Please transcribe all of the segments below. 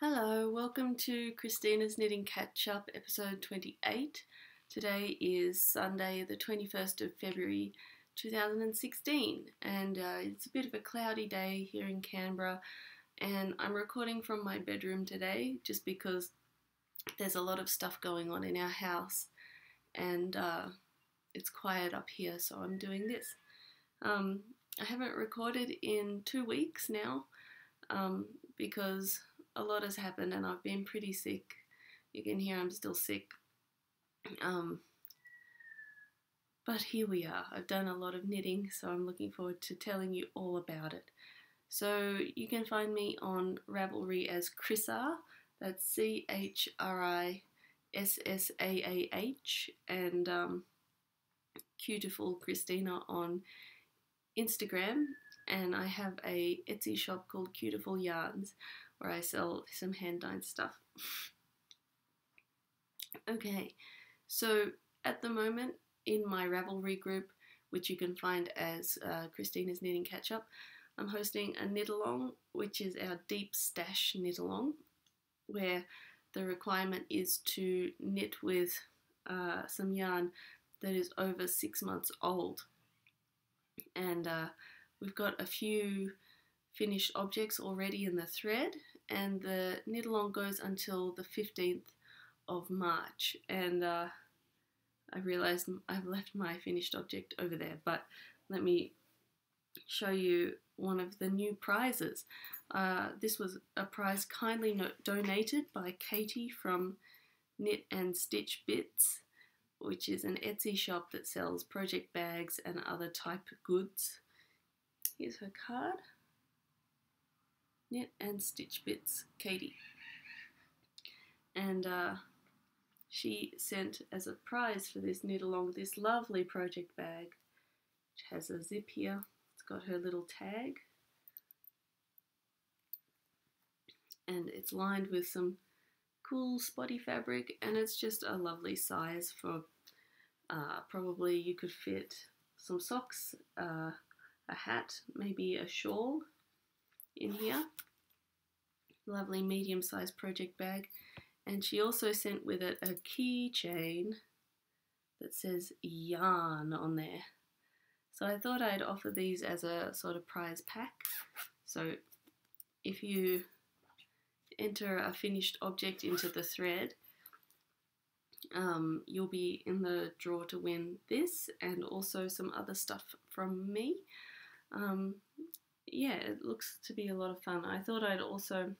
Hello, welcome to Christina's Knitting Catch Up, episode 28. Today is Sunday, the 21st of February 2016, and uh, it's a bit of a cloudy day here in Canberra. And I'm recording from my bedroom today just because there's a lot of stuff going on in our house, and uh, it's quiet up here, so I'm doing this. Um, I haven't recorded in two weeks now um, because a lot has happened and I've been pretty sick. You can hear I'm still sick. Um, but here we are. I've done a lot of knitting, so I'm looking forward to telling you all about it. So you can find me on Ravelry as Chrissaah. That's C H R I S S A A H, and um, Cutieful Christina on Instagram. And I have a Etsy shop called Cutieful Yarns where I sell some hand dyed stuff. okay, so at the moment in my Ravelry group, which you can find as uh, Christina's Knitting Catch Up, I'm hosting a knit along, which is our deep stash knit along, where the requirement is to knit with uh, some yarn that is over six months old. And uh, we've got a few finished objects already in the thread and the knit along goes until the 15th of March and uh, I realized I've left my finished object over there but let me show you one of the new prizes. Uh, this was a prize kindly no donated by Katie from Knit and Stitch Bits which is an Etsy shop that sells project bags and other type goods. Here's her card. Knit and Stitch Bits, Katie. And uh, she sent as a prize for this knit along this lovely project bag, which has a zip here. It's got her little tag. And it's lined with some cool spotty fabric and it's just a lovely size for uh, probably you could fit some socks, uh, a hat, maybe a shawl in here. Lovely medium sized project bag. And she also sent with it a keychain that says yarn on there. So I thought I'd offer these as a sort of prize pack. So if you enter a finished object into the thread, um, you'll be in the draw to win this and also some other stuff from me. Um, yeah, it looks to be a lot of fun. I thought I'd also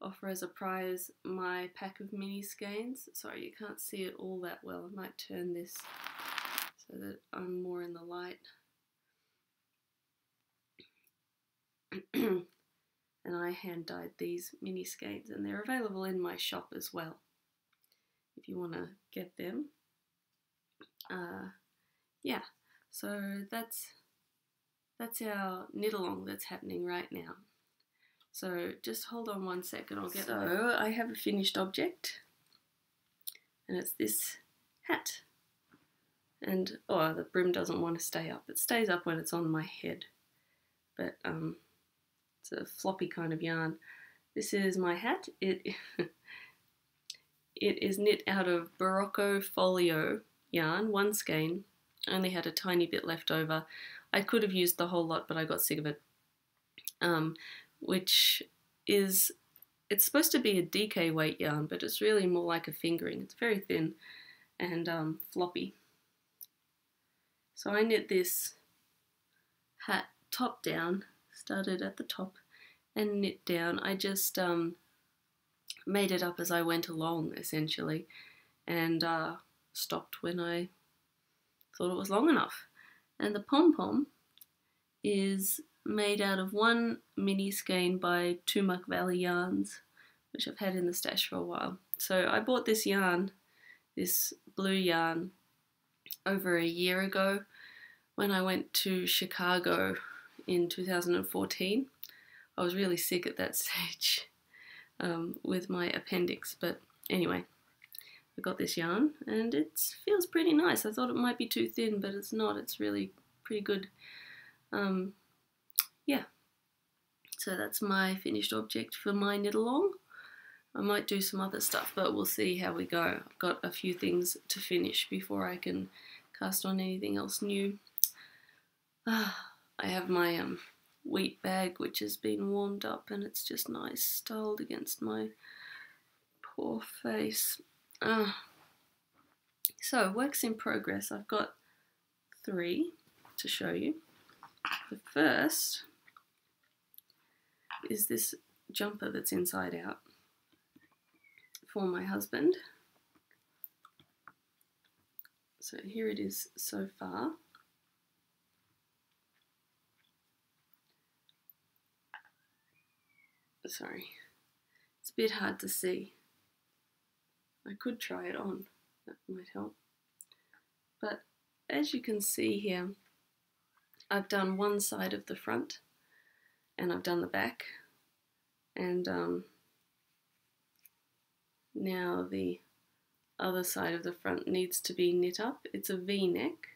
offer as a prize my pack of mini skeins. Sorry, you can't see it all that well. I might turn this so that I'm more in the light. and I hand dyed these mini skeins and they're available in my shop as well if you want to get them. Uh, yeah, so that's that's our knit along that's happening right now. So just hold on one second, I'll get So I have a finished object and it's this hat. And oh the brim doesn't want to stay up. It stays up when it's on my head. But um it's a floppy kind of yarn. This is my hat. It it is knit out of Berroco Folio yarn, one skein. I only had a tiny bit left over. I could have used the whole lot, but I got sick of it. Um, which is, it's supposed to be a DK weight yarn, but it's really more like a fingering. It's very thin and um, floppy. So I knit this hat top down, started at the top and knit down. I just um, made it up as I went along, essentially, and uh, stopped when I thought it was long enough. And the pom pom is made out of one mini skein by Tumuck Valley Yarns, which I've had in the stash for a while. So I bought this yarn, this blue yarn, over a year ago when I went to Chicago in 2014. I was really sick at that stage um, with my appendix, but anyway, I got this yarn and it feels pretty nice. I thought it might be too thin, but it's not. It's really pretty good. Um, yeah, so that's my finished object for my knit along. I might do some other stuff, but we'll see how we go. I've got a few things to finish before I can cast on anything else new. Ah, I have my um, wheat bag which has been warmed up and it's just nice styled against my poor face. Ah. So, works in progress. I've got three to show you. The first is this jumper that's inside out for my husband. So here it is so far. Sorry, it's a bit hard to see. I could try it on, that might help. But as you can see here, I've done one side of the front and I've done the back and um, now the other side of the front needs to be knit up. It's a v-neck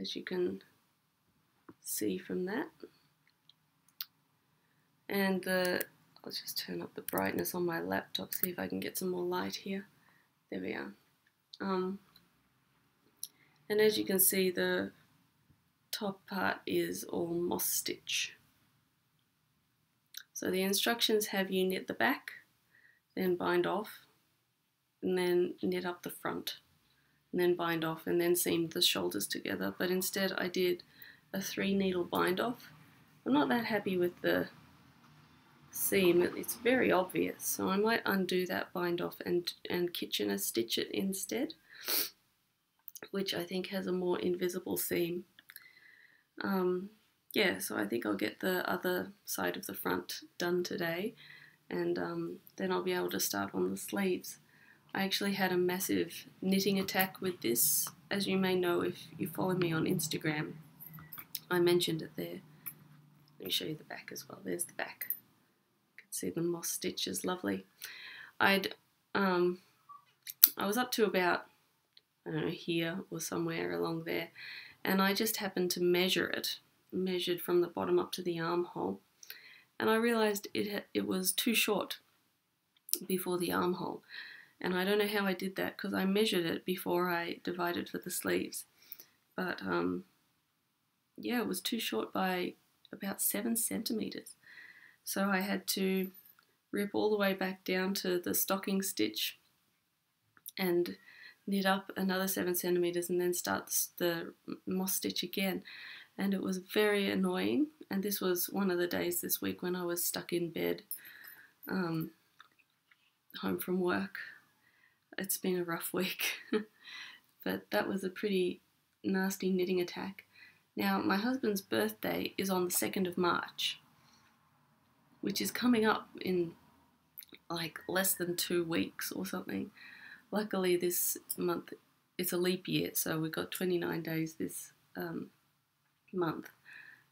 as you can see from that and the I'll just turn up the brightness on my laptop see if I can get some more light here there we are um, and as you can see the top part is all moss stitch so the instructions have you knit the back, then bind off, and then knit up the front, and then bind off, and then seam the shoulders together. But instead I did a three needle bind off. I'm not that happy with the seam, it's very obvious, so I might undo that bind off and, and Kitchener stitch it instead, which I think has a more invisible seam. Um, yeah, so I think I'll get the other side of the front done today and um, then I'll be able to start on the sleeves. I actually had a massive knitting attack with this, as you may know if you follow me on Instagram. I mentioned it there. Let me show you the back as well. There's the back. See the moss stitches, lovely. I'd um, I was up to about I don't know here or somewhere along there, and I just happened to measure it measured from the bottom up to the armhole, and I realized it it was too short before the armhole, and I don't know how I did that because I measured it before I divided for the sleeves, but um, yeah, it was too short by about seven centimeters, so I had to rip all the way back down to the stocking stitch and knit up another seven centimeters and then start the moss stitch again and it was very annoying. And this was one of the days this week when I was stuck in bed, um, home from work. It's been a rough week, but that was a pretty nasty knitting attack. Now, my husband's birthday is on the 2nd of March, which is coming up in like less than two weeks or something. Luckily, this month it's a leap year, so we've got 29 days this um, month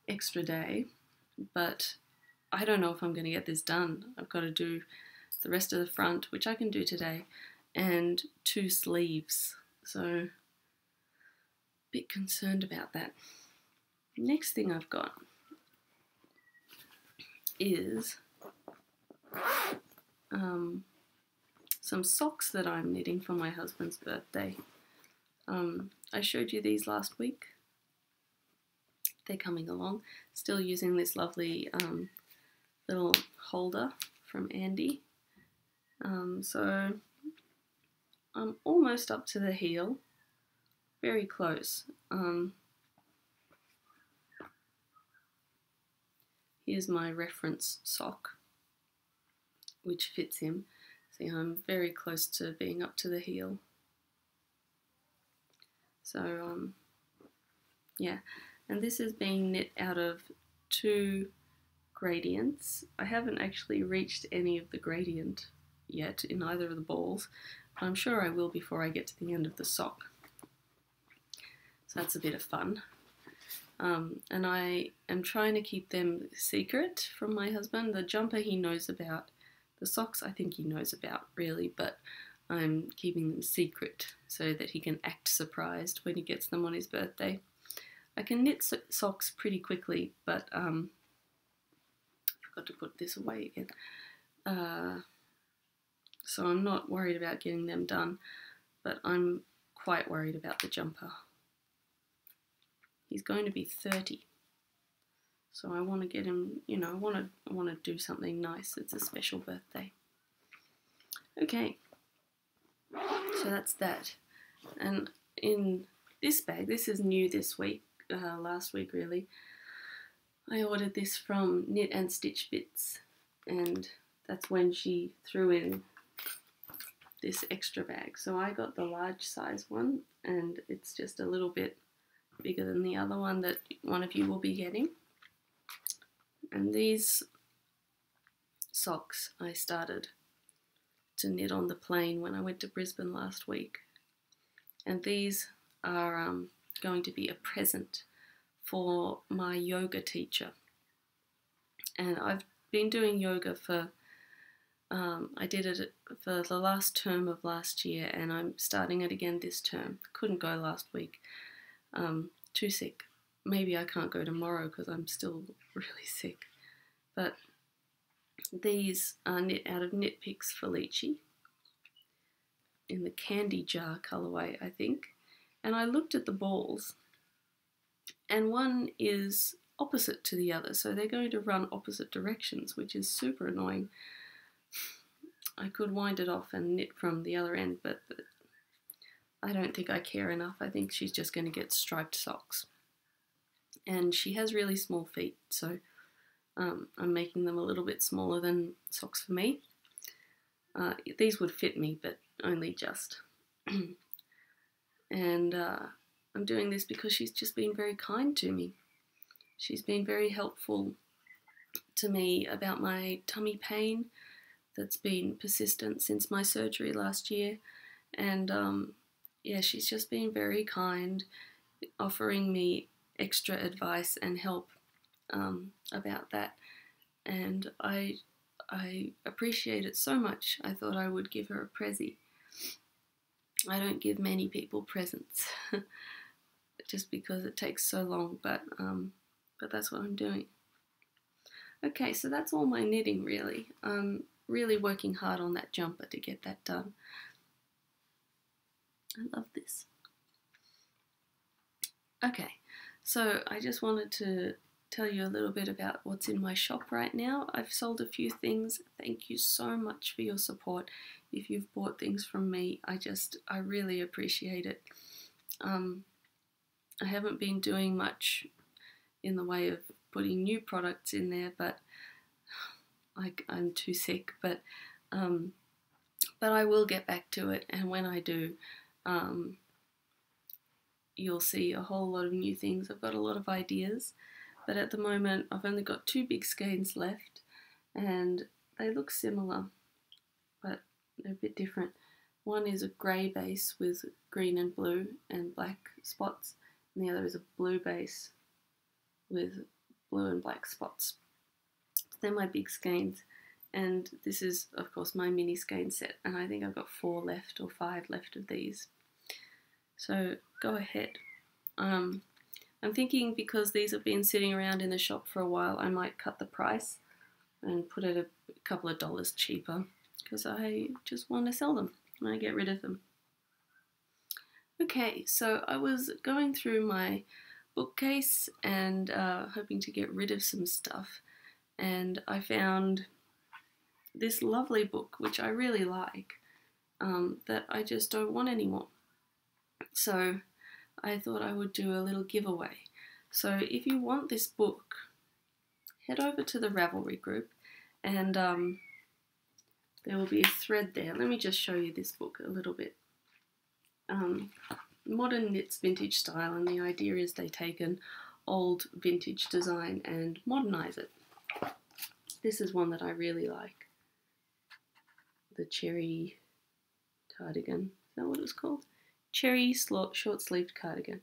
extra day, but I don't know if I'm going to get this done. I've got to do the rest of the front, which I can do today, and two sleeves. So, a bit concerned about that. Next thing I've got is um, some socks that I'm knitting for my husband's birthday. Um, I showed you these last week they're coming along. Still using this lovely um, little holder from Andy. Um, so I'm almost up to the heel, very close. Here's my reference sock, which fits him. See, I'm very close to being up to the heel. So, um, yeah, and this is being knit out of two gradients. I haven't actually reached any of the gradient yet in either of the balls, but I'm sure I will before I get to the end of the sock. So that's a bit of fun. Um, and I am trying to keep them secret from my husband. The jumper he knows about, the socks I think he knows about really, but I'm keeping them secret so that he can act surprised when he gets them on his birthday. I can knit so socks pretty quickly, but um, I forgot to put this away again. Uh, So I'm not worried about getting them done, but I'm quite worried about the jumper. He's going to be 30. So I want to get him, you know, I want to I want to do something nice. It's a special birthday. Okay. So that's that. And in this bag, this is new this week, uh, last week really. I ordered this from Knit and Stitch Bits, and that's when she threw in this extra bag. So I got the large size one, and it's just a little bit bigger than the other one that one of you will be getting. And these socks I started to knit on the plane when I went to Brisbane last week. And these are um, going to be a present for my yoga teacher. And I've been doing yoga for, um, I did it for the last term of last year, and I'm starting it again this term. Couldn't go last week. Um, too sick. Maybe I can't go tomorrow because I'm still really sick. But these are knit out of Knit Picks Felici in the candy jar colorway, I think. And I looked at the balls, and one is opposite to the other, so they're going to run opposite directions, which is super annoying. I could wind it off and knit from the other end, but, but I don't think I care enough. I think she's just going to get striped socks. And she has really small feet, so um, I'm making them a little bit smaller than socks for me. Uh, these would fit me, but only just. and uh, I'm doing this because she's just been very kind to me. She's been very helpful to me about my tummy pain that's been persistent since my surgery last year. And um, yeah, she's just been very kind, offering me extra advice and help um, about that. And I, I appreciate it so much. I thought I would give her a prezi. I don't give many people presents just because it takes so long, but um, but that's what I'm doing. Okay, so that's all my knitting really. I'm really working hard on that jumper to get that done. I love this. Okay, so I just wanted to tell you a little bit about what's in my shop right now. I've sold a few things. Thank you so much for your support. If you've bought things from me, I just, I really appreciate it. Um, I haven't been doing much in the way of putting new products in there, but I, am too sick. But um, but I will get back to it, and when I do, um, you'll see a whole lot of new things. I've got a lot of ideas, but at the moment I've only got two big skeins left, and they look similar, but they're a bit different. One is a grey base with green and blue and black spots, and the other is a blue base with blue and black spots. They're my big skeins, and this is, of course, my mini skein set, and I think I've got four left or five left of these. So go ahead. Um, I'm thinking because these have been sitting around in the shop for a while, I might cut the price and put it a couple of dollars cheaper because I just want to sell them and I get rid of them. Okay, so I was going through my bookcase and uh, hoping to get rid of some stuff, and I found this lovely book which I really like um, that I just don't want anymore. So I thought I would do a little giveaway. So if you want this book, head over to the Ravelry group and um, there will be a thread there. Let me just show you this book a little bit. Um, modern knits vintage style and the idea is they take an old vintage design and modernize it. This is one that I really like. The cherry cardigan. Is that what it's called? Cherry short sleeved cardigan.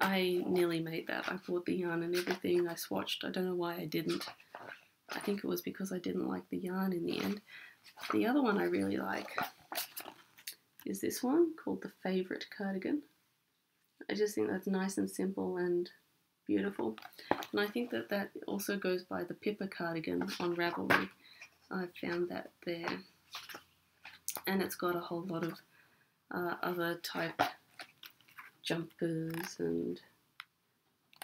I nearly made that. I bought the yarn and everything. I swatched. I don't know why I didn't. I think it was because I didn't like the yarn in the end. The other one I really like is this one called the Favorite Cardigan. I just think that's nice and simple and beautiful. And I think that that also goes by the Pippa cardigan on Ravelry. I found that there. and it's got a whole lot of uh, other type jumpers and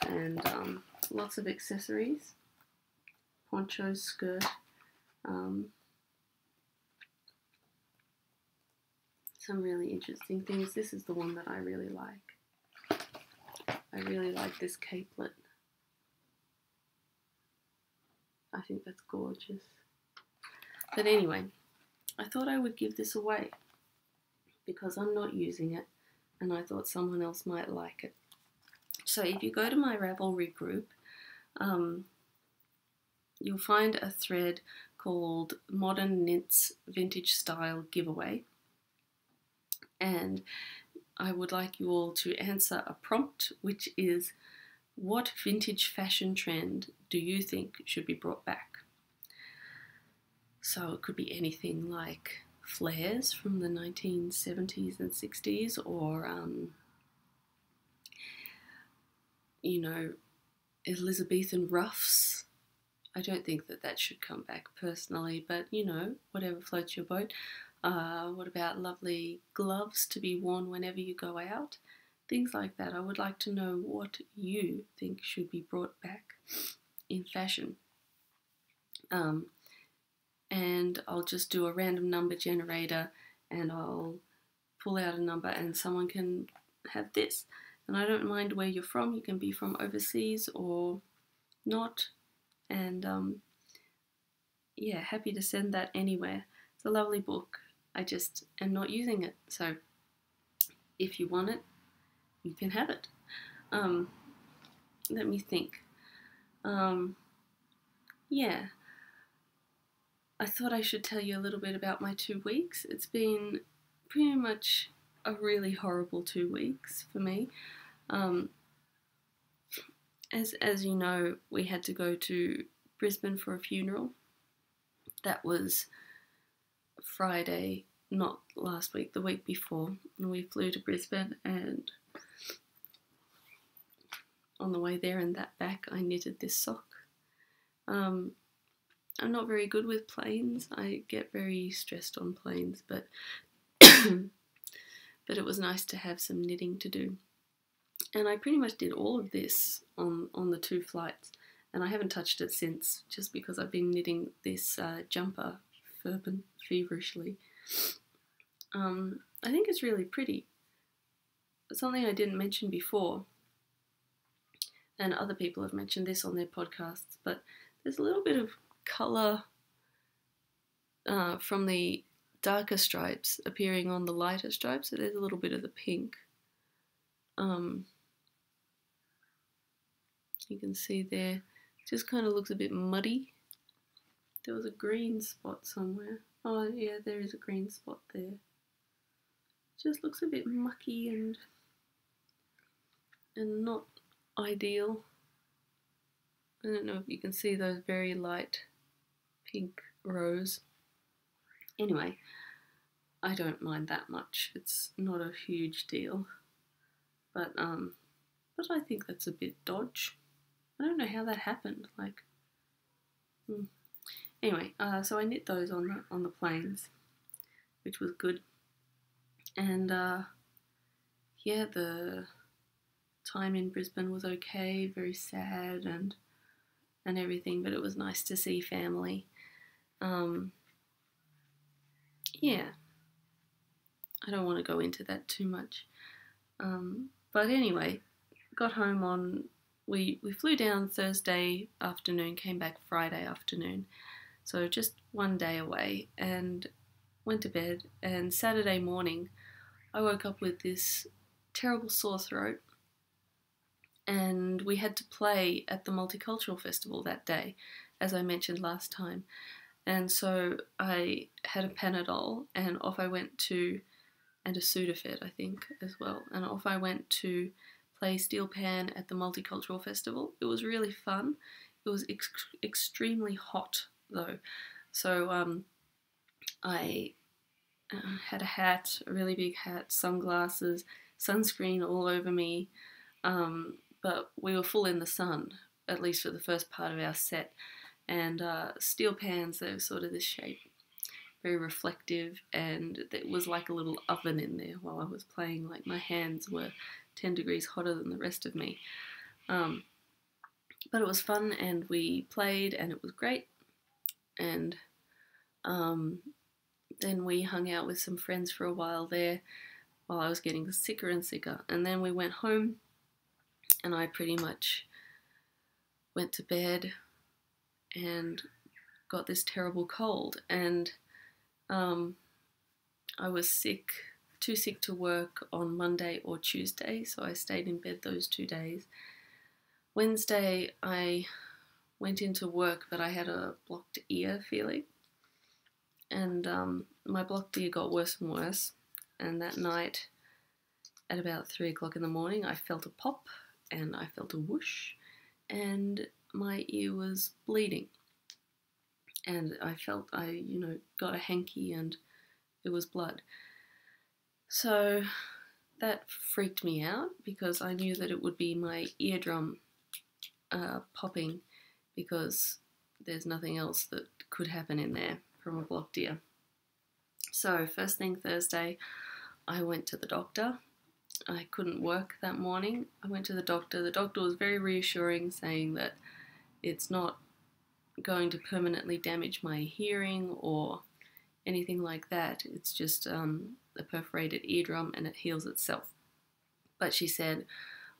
and um, lots of accessories, poncho, skirt, um, some really interesting things. This is the one that I really like. I really like this capelet. I think that's gorgeous. But anyway, I thought I would give this away because I'm not using it and I thought someone else might like it. So if you go to my Ravelry group, um, you'll find a thread called Modern Knits Vintage Style Giveaway. And I would like you all to answer a prompt, which is what vintage fashion trend do you think should be brought back? So it could be anything like flares from the 1970s and 60s, or, um, you know, Elizabethan ruffs. I don't think that that should come back personally, but you know, whatever floats your boat. Uh, what about lovely gloves to be worn whenever you go out? Things like that. I would like to know what you think should be brought back in fashion. Um, and I'll just do a random number generator and I'll pull out a number and someone can have this. And I don't mind where you're from, you can be from overseas or not. And um, yeah, happy to send that anywhere. It's a lovely book. I just am not using it. So if you want it, you can have it. Um, let me think. Um, yeah, I thought I should tell you a little bit about my two weeks. It's been pretty much a really horrible two weeks for me. Um, as as you know, we had to go to Brisbane for a funeral. That was Friday, not last week, the week before. And we flew to Brisbane, and on the way there and that back, I knitted this sock. Um, I'm not very good with planes. I get very stressed on planes, but but it was nice to have some knitting to do. And I pretty much did all of this on on the two flights, and I haven't touched it since, just because I've been knitting this uh, jumper feverishly. Um, I think it's really pretty. Something I didn't mention before, and other people have mentioned this on their podcasts, but there's a little bit of color uh, from the darker stripes appearing on the lighter stripes. So there's a little bit of the pink. Um, you can see there, it just kind of looks a bit muddy. There was a green spot somewhere. Oh yeah, there is a green spot there. Just looks a bit mucky and and not ideal. I don't know if you can see those very light pink rose. Anyway, I don't mind that much. It's not a huge deal. But um but I think that's a bit dodge. I don't know how that happened. Like hmm. anyway, uh, so I knit those on the on the planes, which was good. And uh, yeah, the time in Brisbane was okay, very sad and and everything, but it was nice to see family. Um, yeah, I don't want to go into that too much. Um, but anyway, got home on we we flew down Thursday afternoon, came back Friday afternoon, so just one day away, and went to bed. And Saturday morning, I woke up with this terrible sore throat, and we had to play at the Multicultural Festival that day, as I mentioned last time. And so I had a Panadol, and off I went to, and a Sudafed, I think, as well. And off I went to play steel pan at the Multicultural Festival. It was really fun. It was ex- extremely hot though, so um, I uh, had a hat, a really big hat, sunglasses, sunscreen all over me. Um, but we were full in the sun, at least for the first part of our set and uh, steel pans that are sort of this shape. very reflective, and it was like a little oven in there while I was playing. Like my hands were 10 degrees hotter than the rest of me. Um, but it was fun, and we played, and it was great. And um, then we hung out with some friends for a while there while I was getting sicker and sicker. And then we went home, and I pretty much went to bed and got this terrible cold. And um, I was sick, too sick to work on Monday or Tuesday, so I stayed in bed those two days. Wednesday, I went into work, but I had a blocked ear feeling. And um, my blocked ear got worse and worse. And that night, at about three o'clock in the morning, I felt a pop and I felt a whoosh, and my ear was bleeding. And I felt I, you know, got a hanky and it was blood. So that freaked me out because I knew that it would be my eardrum uh, popping because there's nothing else that could happen in there from a blocked ear. So, first thing Thursday, I went to the doctor. I couldn't work that morning. I went to the doctor. The doctor was very reassuring, saying that it's not going to permanently damage my hearing or anything like that. It's just um, a perforated eardrum and it heals itself. But she said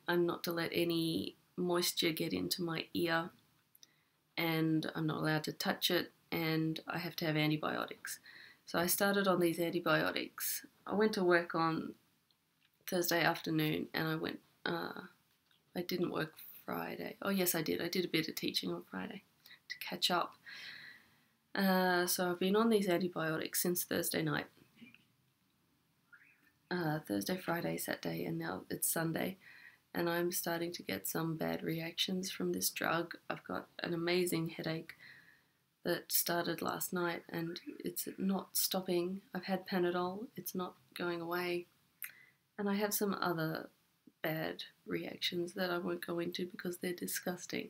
I'm not to let any moisture get into my ear and I'm not allowed to touch it and I have to have antibiotics. So I started on these antibiotics. I went to work on Thursday afternoon and I went, uh, I didn't work Friday. Oh, yes, I did. I did a bit of teaching on Friday to catch up. Uh, so I've been on these antibiotics since Thursday night. Uh, Thursday, Friday, Saturday, and now it's Sunday. And I'm starting to get some bad reactions from this drug. I've got an amazing headache that started last night and it's not stopping. I've had Panadol, it's not going away. And I have some other bad reactions that I won't go into because they're disgusting.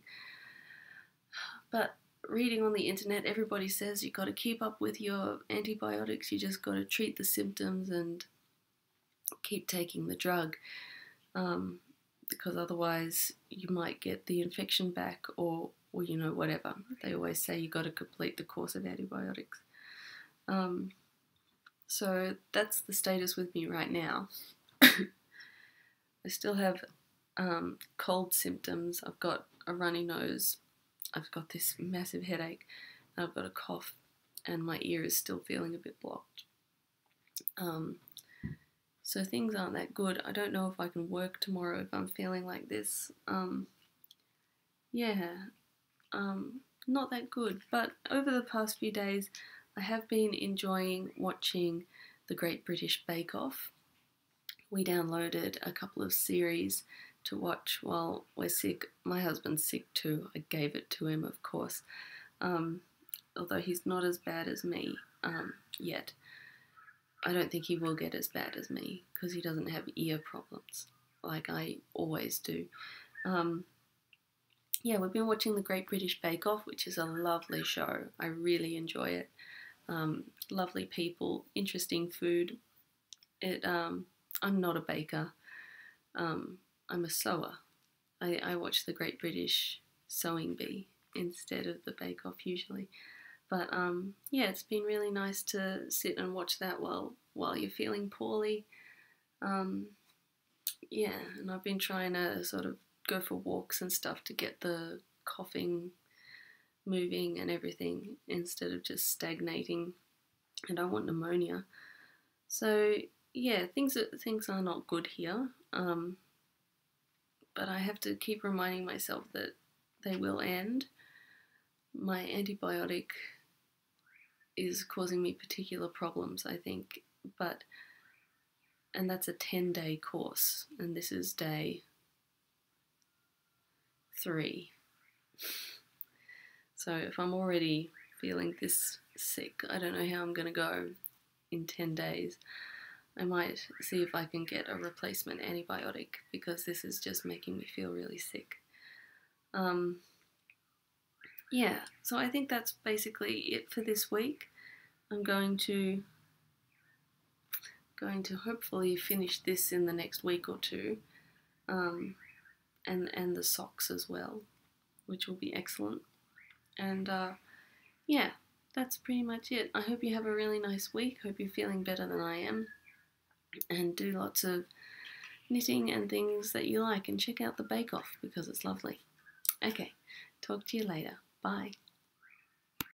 But reading on the internet, everybody says you've got to keep up with your antibiotics, you just got to treat the symptoms and keep taking the drug. Um, because otherwise you might get the infection back or or you know whatever. They always say you've got to complete the course of antibiotics. Um, so that's the status with me right now. I still have um, cold symptoms. I've got a runny nose. I've got this massive headache. I've got a cough, and my ear is still feeling a bit blocked. Um, so things aren't that good. I don't know if I can work tomorrow if I'm feeling like this. Um, yeah, um, not that good. But over the past few days, I have been enjoying watching the Great British Bake Off. We downloaded a couple of series to watch while we're sick. My husband's sick too. I gave it to him, of course, um, although he's not as bad as me um, yet. I don't think he will get as bad as me because he doesn't have ear problems like I always do. Um, yeah, we've been watching The Great British Bake Off, which is a lovely show. I really enjoy it. Um, lovely people, interesting food. It. Um, I'm not a baker. Um, I'm a sewer. I, I watch The Great British Sewing Bee instead of the Bake Off usually. But um, yeah, it's been really nice to sit and watch that while while you're feeling poorly. Um, yeah, and I've been trying to sort of go for walks and stuff to get the coughing moving and everything instead of just stagnating. And I want pneumonia. So yeah, things are, things are not good here. Um, but I have to keep reminding myself that they will end. My antibiotic is causing me particular problems, I think, but and that's a 10 day course, and this is day three. So if I'm already feeling this sick, I don't know how I'm going to go in 10 days. I might see if I can get a replacement antibiotic because this is just making me feel really sick. Um, yeah, so I think that's basically it for this week. I'm going to going to hopefully finish this in the next week or two, um, and and the socks as well, which will be excellent. And uh, yeah, that's pretty much it. I hope you have a really nice week. Hope you're feeling better than I am, and do lots of knitting and things that you like, and check out the Bake Off because it's lovely. Okay, talk to you later. Bye.